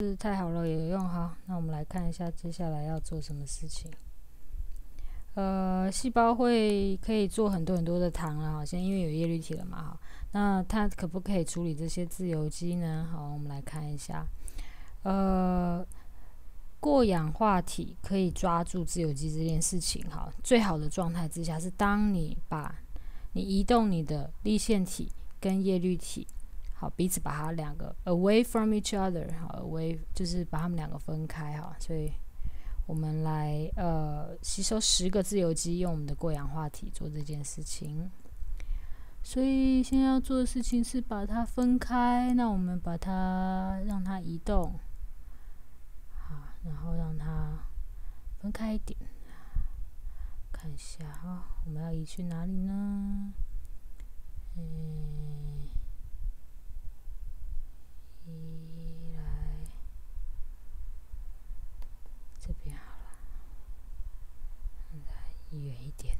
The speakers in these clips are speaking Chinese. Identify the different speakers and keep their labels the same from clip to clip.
Speaker 1: 是太好了，有用哈。那我们来看一下接下来要做什么事情。呃，细胞会可以做很多很多的糖啊，好，现在因为有叶绿体了嘛，哈。那它可不可以处理这些自由基呢？好，我们来看一下。呃，过氧化体可以抓住自由基这件事情，哈。最好的状态之下是当你把你移动你的立腺体跟叶绿体。好，彼此把它两个 away from each other，好，away 就是把它们两个分开哈，所以我们来呃吸收十个自由基，用我们的过氧化体做这件事情。所以现在要做的事情是把它分开，那我们把它让它移动，好，然后让它分开一点，看一下哈，我们要移去哪里呢？嗯。移来这边好了，远一点。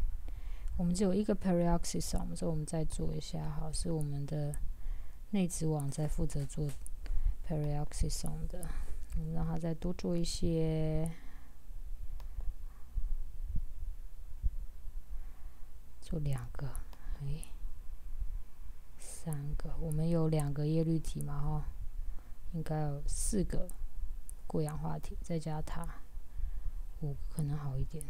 Speaker 1: 我们只有一个 peroxisome，所以我们再做一下，好，是我们的内质网在负责做 peroxisome 的。我们让它再多做一些，做两个，哎，三个。我们有两个叶绿体嘛，哈。应该有四个过氧化体，再加它五可能好一点。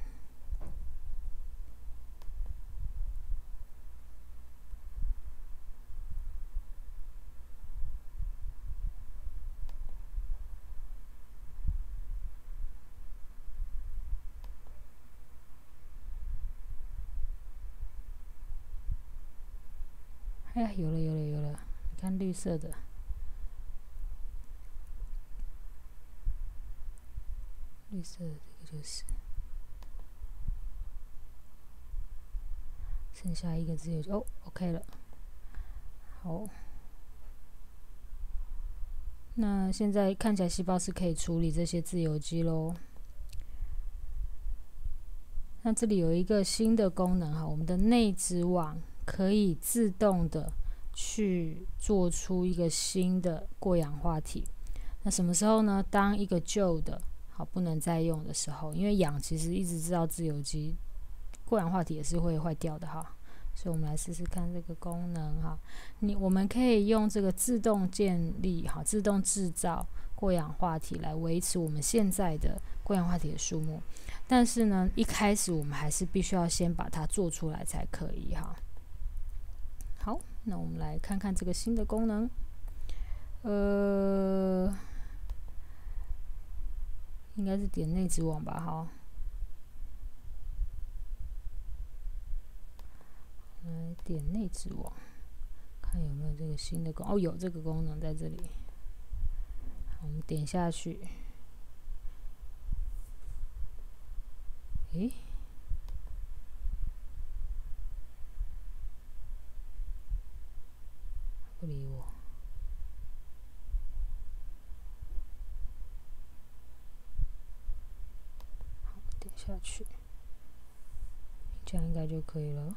Speaker 1: 哎呀，有了有了有了！你看绿色的。绿色的这个就是，剩下一个自由基哦，OK 了。好，那现在看起来细胞是可以处理这些自由基喽。那这里有一个新的功能哈，我们的内质网可以自动的去做出一个新的过氧化体。那什么时候呢？当一个旧的好，不能再用的时候，因为氧其实一直知道自由基过氧化体也是会坏掉的哈，所以我们来试试看这个功能哈。你我们可以用这个自动建立哈，自动制造过氧化体来维持我们现在的过氧化体的数目，但是呢，一开始我们还是必须要先把它做出来才可以哈。好，那我们来看看这个新的功能，呃。应该是点内置网吧，哈。来点内置网，看有没有这个新的功哦，有这个功能在这里。我们点下去，诶，不理我。下去，这样应该就可以了。